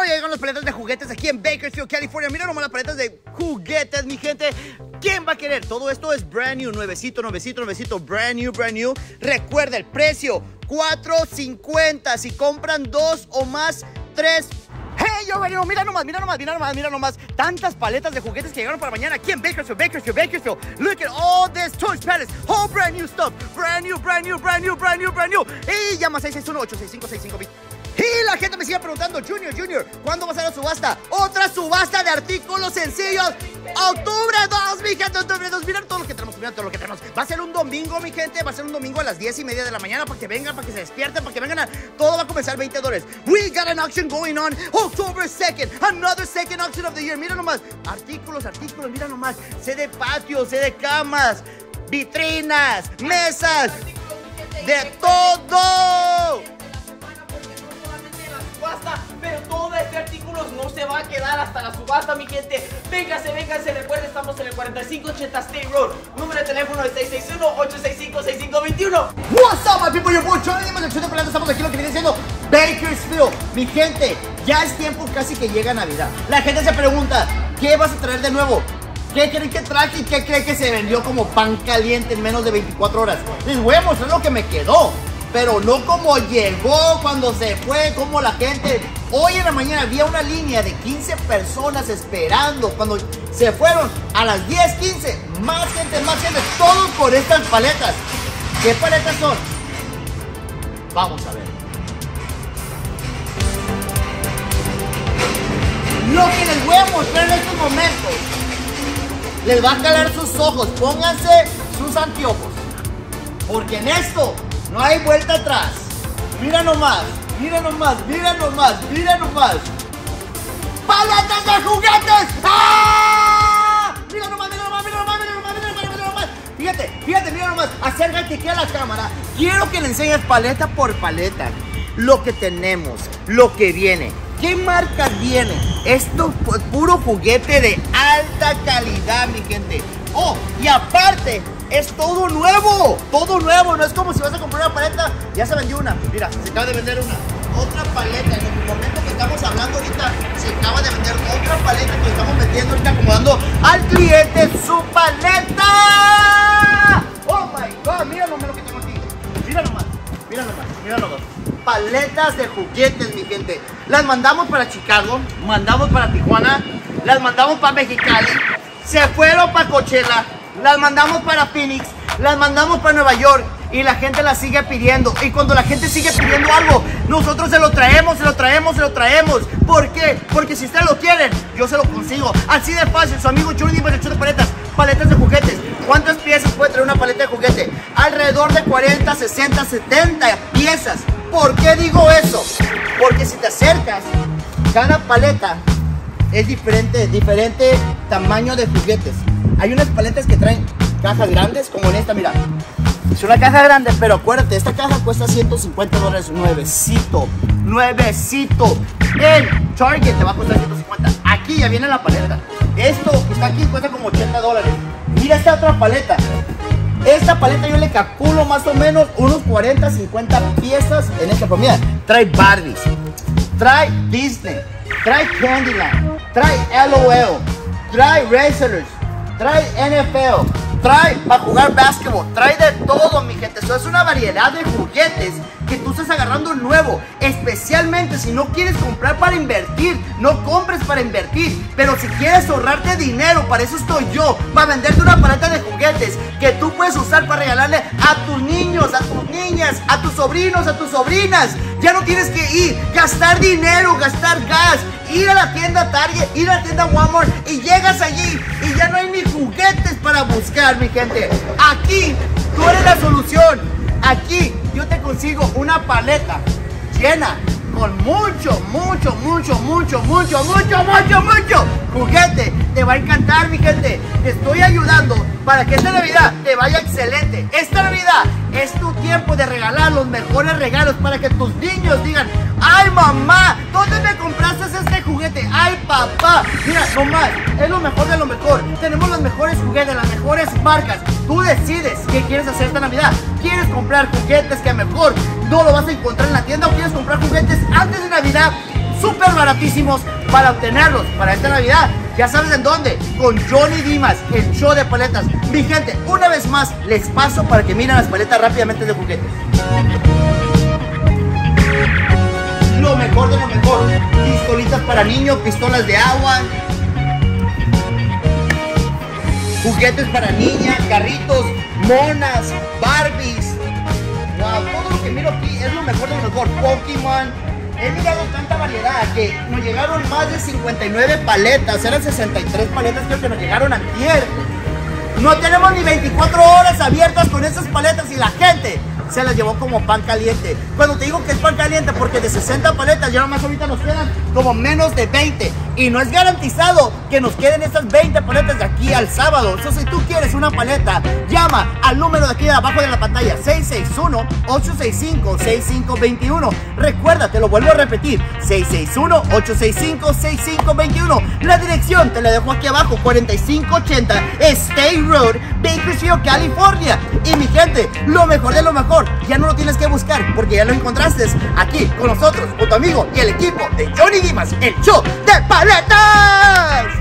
Bueno, ya llegan las paletas de juguetes aquí en Bakersfield, California. Mira nomás las paletas de juguetes, mi gente. ¿Quién va a querer? Todo esto es brand new, nuevecito, nuevecito, nuevecito, brand new, brand new. Recuerda el precio, $4.50. Si compran dos o más, tres ¡Hey, yo venimos! Mira nomás, mira nomás, mira nomás, mira nomás. Tantas paletas de juguetes que llegaron para mañana aquí en Bakersfield, Bakersfield, Bakersfield. Look at all this Toys Palace. Whole brand new stuff. Brand new, brand new, brand new, brand new, brand new. Y llama 661-865-65. Y la gente me sigue preguntando, Junior, Junior, ¿cuándo va a ser la subasta? Otra subasta de artículos sencillos. Octubre 2, mi gente, octubre 2. Miren todo lo que tenemos, miren todo lo que tenemos. Va a ser un domingo, mi gente. Va a ser un domingo a las 10 y media de la mañana para que vengan, para que se despierten, para que vengan a... Todo va a comenzar 20 dólares. We got an auction going on October 2nd. Another second auction of the year. Mira nomás. Artículos, artículos, mira nomás. Sé de patios, sé camas, vitrinas, mesas. De todo pero todo este artículo no se va a quedar hasta la subasta, mi gente. Véngase, véngase, recuerden, estamos en el 4580 State Road. Número de teléfono es 661-865-6521. What's up, my people? Show de Plata. Estamos aquí lo que viene siendo Bakersfield. Mi gente, ya es tiempo casi que llega Navidad. La gente se pregunta, ¿qué vas a traer de nuevo? ¿Qué creen que traje y qué creen que se vendió como pan caliente en menos de 24 horas? Les voy a mostrar lo que me quedó pero no como llegó cuando se fue, como la gente. Hoy en la mañana había una línea de 15 personas esperando cuando se fueron a las 10, 15. Más gente, más gente, todos por estas paletas. ¿Qué paletas son? Vamos a ver. Lo que les voy a mostrar en estos momentos les va a calar sus ojos. Pónganse sus anteojos. Porque en esto no hay vuelta atrás. Mira nomás, mira nomás, mira nomás, mira nomás. ¡Paletas de juguetes! ¡Ah! Mira nomás, mira nomás, mira nomás, mira nomás, mira nomás, mira nomás. Fíjate, fíjate, mira nomás. Acércate aquí a la cámara. Quiero que le enseñes paleta por paleta lo que tenemos, lo que viene. ¿Qué marcas viene? Esto es puro juguete de alta calidad, mi gente. Oh, y aparte, es todo nuevo, todo nuevo, no es como si vas a comprar una paleta, ya se vendió una, mira, se acaba de vender una, otra paleta, en el momento que estamos hablando ahorita, se acaba de vender otra paleta que estamos vendiendo ahorita acomodando al cliente su paleta. Oh my god, mira lo que tengo aquí, mira nomás, mira nomás, mira nomás. Paletas de juguetes, mi gente. Las mandamos para Chicago, mandamos para Tijuana, las mandamos para Mexicali, se fueron para Coachella, las mandamos para Phoenix, las mandamos para Nueva York y la gente las sigue pidiendo. Y cuando la gente sigue pidiendo algo, nosotros se lo traemos, se lo traemos, se lo traemos. ¿Por qué? Porque si ustedes lo quieren, yo se lo consigo. Así de fácil, su amigo Jordi me de paletas, paletas de juguetes. ¿Cuántas piezas puede traer una paleta de juguete? Alrededor de 40, 60, 70 piezas. ¿Por qué digo eso? Porque si te acercas, cada paleta es diferente, diferente tamaño de juguetes. Hay unas paletas que traen cajas grandes, como en esta, mira. Es una caja grande, pero acuérdate, esta caja cuesta 150 dólares nuevecito. Nuevecito. En Target te va a costar 150. Aquí ya viene la paleta. Esto que está aquí cuesta como 80 dólares. Mira esta otra paleta. Esta paleta yo le calculo más o menos unos 40, 50 piezas en esta. Pero mira, trae Barbies, trae Disney, trae Candyland, trae LOL, trae Wrestlers, trae NFL, trae para jugar básquetbol, trae de todo, mi gente. Eso es una variedad de juguetes que tú estás agarrando nuevo. Especialmente si no quieres comprar para invertir, no compres para invertir. Pero si quieres ahorrarte dinero, para eso estoy yo, para venderte una paleta de juguetes que tú puedes usar para regalarle a tus niños, a tus niñas, a tus sobrinos, a tus sobrinas. Ya no tienes que ir, gastar dinero, gastar gas, ir a la tienda Target, ir a la tienda Walmart y llegas allí y ya no hay ni juguetes para buscar, mi gente. Aquí tú eres la solución. Aquí yo te consigo una paleta llena con mucho, mucho, mucho, mucho, mucho, mucho, mucho, mucho juguete. Te va a encantar, mi gente. Te estoy ayudando para que esta Navidad te vaya excelente. Esta Navidad es tu tiempo de regalar los mejores regalos para que tus niños digan, ay mamá, ¿dónde me compraste juguete? Ay papá, mira, nomás, es lo mejor de lo mejor. Tenemos los mejores juguetes, las mejores marcas. Tú decides qué quieres hacer esta Navidad. ¿Quieres comprar juguetes que mejor no lo vas a encontrar en la tienda o quieres comprar juguetes antes de Navidad? súper baratísimos para obtenerlos para esta Navidad. Ya sabes en dónde, con Johnny Dimas, el show de paletas. Mi gente, una vez más les paso para que miren las paletas rápidamente de juguetes. Para niños, pistolas de agua. Juguetes para niñas, carritos, monas, Barbies. Wow, todo lo que miro aquí es lo mejor de lo mejor. Pokémon. He mirado tanta variedad que nos llegaron más de 59 paletas. Eran 63 paletas creo que nos llegaron antier. No tenemos ni 24 horas abiertas con esas paletas y la gente se las llevó como pan caliente. Cuando te digo que es pan caliente, porque de 60 paletas ya nomás ahorita nos quedan como menos de 20. Y no es garantizado que nos queden esas 20 paletas de aquí al sábado. Entonces, si tú quieres una paleta, llama al número de aquí de abajo de la pantalla, 661-865-6521. Recuerda, te lo vuelvo a repetir, 661-865-6521. La dirección te la dejo aquí abajo, 4580 State Road, Bakersfield, California. Y mi gente, lo mejor de lo mejor, ya no lo tienes que buscar porque ya lo encontraste aquí con nosotros, con tu amigo y el equipo de Johnny Dimas, el show de atas.